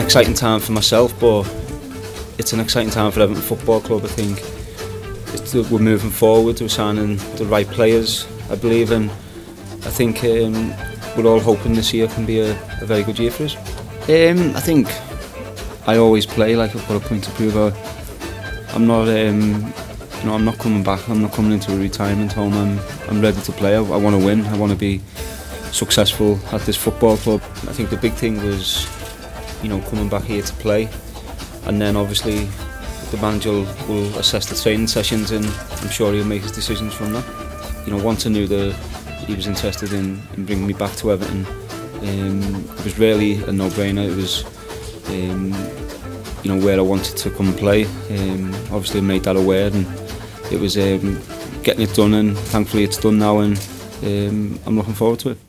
exciting time for myself, but it's an exciting time for Everton Football Club. I think it's, we're moving forward. We're signing the right players. I believe, and I think um, we're all hoping this year can be a, a very good year for us. Um, I think I always play like I've got a point to prove. I, I'm not, um, you know, I'm not coming back. I'm not coming into a retirement home. I'm, I'm ready to play. I, I want to win. I want to be successful at this football club. I think the big thing was, you know, coming back here to play. And then obviously the manager will, will assess the training sessions and I'm sure he'll make his decisions from that. You know, once I knew that he was interested in, in bringing me back to Everton, um, it was really a no-brainer. It was, um, you know, where I wanted to come and play. Um, obviously I made that aware and it was um, getting it done and thankfully it's done now and um, I'm looking forward to it.